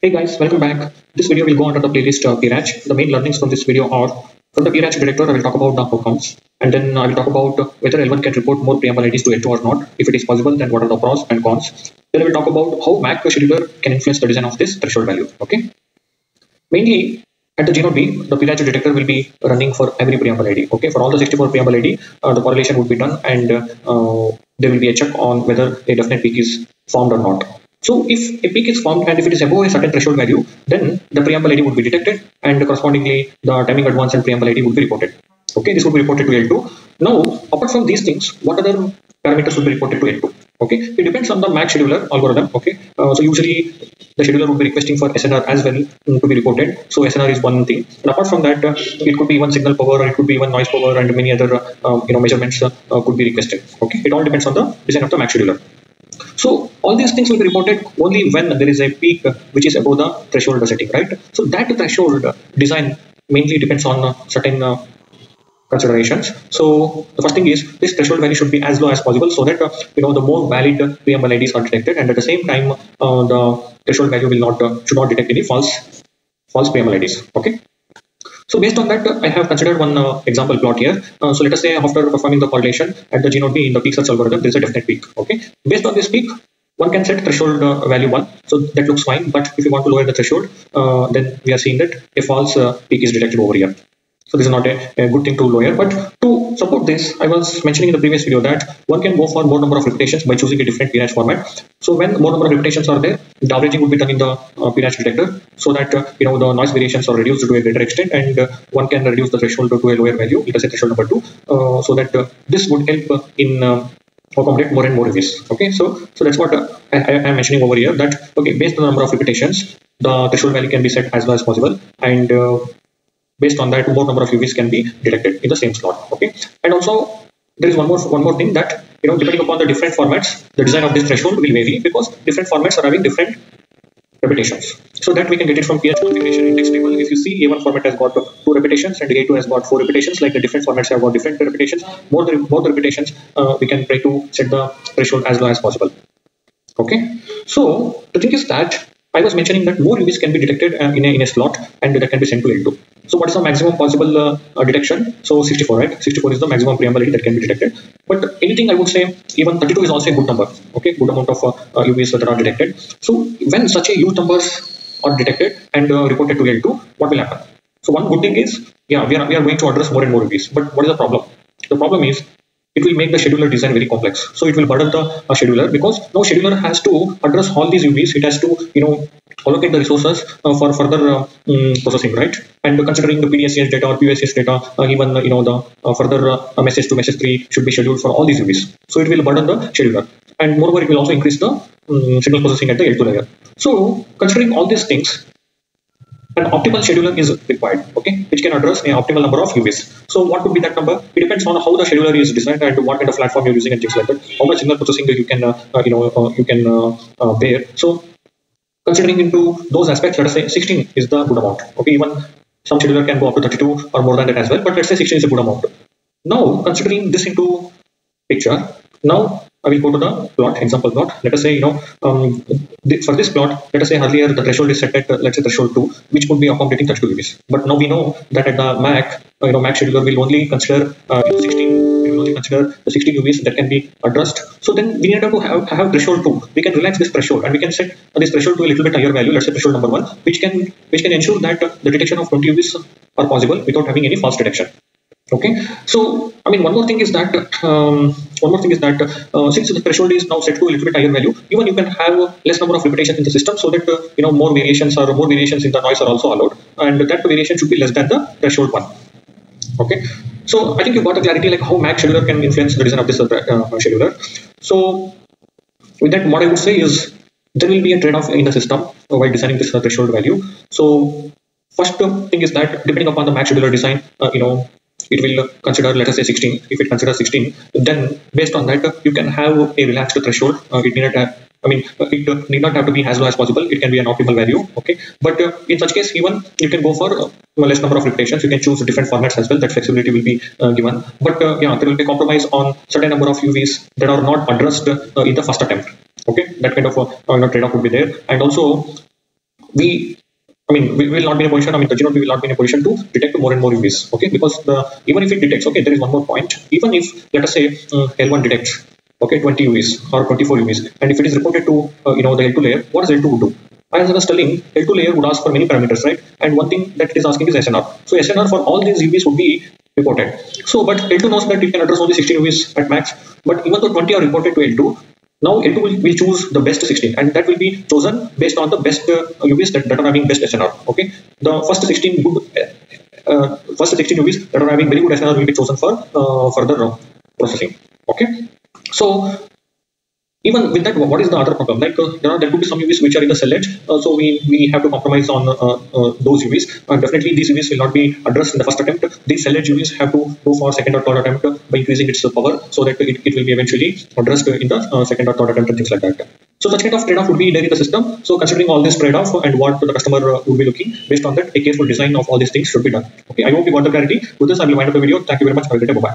Hey guys, welcome back. This video will go under the playlist uh, PRACH. The main learnings from this video are from the PRACH detector, I will talk about the outcomes and then I will talk about whether L1 can report more preamble IDs to L2 or not. If it is possible, then what are the pros and cons. Then I will talk about how MAC scheduler can influence the design of this threshold value. Okay. Mainly at the gNB, the PRACH detector will be running for every preamble ID. Okay, for all the 64 preamble ID, uh, the correlation would be done and uh, there will be a check on whether a definite peak is formed or not. So if a peak is formed and if it is above a certain threshold value, then the preamble ID would be detected and correspondingly the timing advance and preamble ID would be reported. Okay, this would be reported to L2. Now, apart from these things, what other parameters would be reported to L2? Okay, it depends on the MAC scheduler algorithm. Okay, uh, so usually the scheduler would be requesting for SNR as well to be reported. So SNR is one thing. And apart from that, uh, it could be even signal power, or it could be even noise power, and many other uh, you know measurements uh, could be requested. Okay, it all depends on the design of the MAC scheduler. So all these things will be reported only when there is a peak which is above the threshold setting, right? So that threshold design mainly depends on certain uh, considerations. So the first thing is this threshold value should be as low as possible so that uh, you know the more valid preamble IDs are detected and at the same time uh, the threshold value will not uh, should not detect any false false preamble IDs. Okay. So based on that, uh, I have considered one uh, example plot here. Uh, so let us say after performing the correlation at the gNB in the peak search algorithm, there is a definite peak. Okay. Based on this peak, one can set threshold uh, value 1 so that looks fine but if you want to lower the threshold uh, then we are seeing that a false uh, peak is detected over here so this is not a, a, good thing to lower but to support this i was mentioning in the previous video that one can go for more number of repetitions by choosing a different PRACH format. So when more number of repetitions are there the averaging would be done in the uh, PRACH detector so that uh, you know the noise variations are reduced to a greater extent and uh, one can reduce the threshold to a lower value let us say threshold number 2 uh, so that uh, this would help in um, accommodate more and more reviews okay? So so that's what uh, I, am mentioning over here that okay based on the number of repetitions the threshold value can be set as low as possible and uh, based on that more number of UEs can be detected in the same slot okay and also there is one more one more thing that you know depending upon the different formats the design of this threshold will vary because different formats are having different repetitions. So that we can get it from PH configuration index table. If you see A1 format has got two repetitions and A2 has got four repetitions, like the different formats have got different repetitions. More the more the repetitions, uh, we can try to set the threshold as low as possible. Okay. So the thing is that I was mentioning that more UEs can be detected uh, in, a, in a slot and that can be sent to L2. So what is the maximum possible uh, uh, detection? So 64, right? 64 is the maximum preamble that can be detected. But anything I would say, even 32 is also a good number. Okay, good amount of UEs uh, that are detected. So when such a huge numbers are detected and uh, reported to L2, what will happen? So one good thing is, yeah, we are, we are going to address more and more UEs. But what is the problem? The problem is it will make the scheduler design very complex. So it will burden the uh, scheduler because now scheduler has to address all these UEs. It has to, you know, allocate the resources uh, for further uh, um, processing, right? And considering the PDSCH data or PUSCH data, uh, even you know the further message to message tree should be scheduled for all these UEs. So it will burden the scheduler, and moreover, it will also increase the um, signal processing at the L2 layer. So considering all these things, an optimal scheduler is required, okay, which can address an optimal number of UEs. So what would be that number? It depends on how the scheduler is designed and what kind of platform you're using and things like that. How much signal processing you can, uh, you know, uh, you can uh, bear. So considering into those aspects, let us say 16 is the good amount. Okay, even some scheduler can go up to 32 or more than that as well, but let's say 16 is a good amount. Now, considering this into picture, now I will go to the plot, example plot. Let us say, you know, um, for this plot, let us say earlier the threshold is set at, uh, let's say threshold 2, which would be accommodating 32 UEs. But now we know that at the MAC, uh, you know, MAC scheduler will only consider uh, 16 only consider the 60 UEs that can be addressed. So then we need to have, have threshold 2. We can relax this threshold and we can set this threshold to a little bit higher value, let's say threshold number 1, which can which can ensure that the detection of 20 UEs are possible without having any false detection. Okay, so I mean one more thing is that um, one more thing is that uh, since the threshold is now set to a little bit higher value, even you can have less number of repetitions in the system so that uh, you know more variations or more variations in the noise are also allowed, and that variation should be less than the threshold one. Okay, so I think you got a clarity like how MAC scheduler can influence the design of this uh, uh, scheduler. So with that, what I would say is there will be a trade-off in the system while designing this uh, threshold value. So first thing is that depending upon the MAC scheduler design, uh, you know, it will consider let us say 16. If it considers 16, then based on that, you can have a relaxed threshold. Uh, it need not have I mean, it need not have to be as low as possible. It can be an optimal value. Okay, but uh, in such case, even you can go for uh, less number of repetitions. You can choose different formats as well. That flexibility will be uh, given. But uh, yeah, there will be compromise on certain number of UEs that are not addressed uh, in the first attempt. Okay, that kind of uh, trade-off would be there. And also we I mean, we will not be in a position, I mean, the genome will not be in a position to detect more and more UEs, okay? Because the, even if it detects, okay, there is one more point. Even if, let us say, uh, L1 detects, okay, 20 UEs or 24 UEs, and if it is reported to, uh, you know, the L2 layer, what does L2 do? As I was telling, L2 layer would ask for many parameters, right? And one thing that it is asking is SNR. So SNR for all these UEs would be reported. So, but L2 knows that it can address only 16 UEs at max. But even though 20 are reported to L2, now L2 will, will choose the best 16 and that will be chosen based on the best uh, UEs that, that are having best SNR. Okay, the first 16 good, uh, uh, first 16 UEs that are having very good SNR will be chosen for uh, further uh, processing. Okay, so even with that, what is the other problem? Like uh, there, there could be some UEs which are in the cell edge, uh, so we, we have to compromise on uh, uh those UEs. Uh, definitely, these UEs will not be addressed in the first attempt. These cell edge UEs have to go for second or third attempt by increasing its power, so that it, it will be eventually addressed in the uh, second or third attempt and things like that. So such kind of trade-off would be there in the system. So considering all this trade-off and what the customer would be looking, based on that, a careful design of all these things should be done. Okay, I hope you got the clarity. With this, I will wind up the video. Thank you very much. Have a great day. Bye.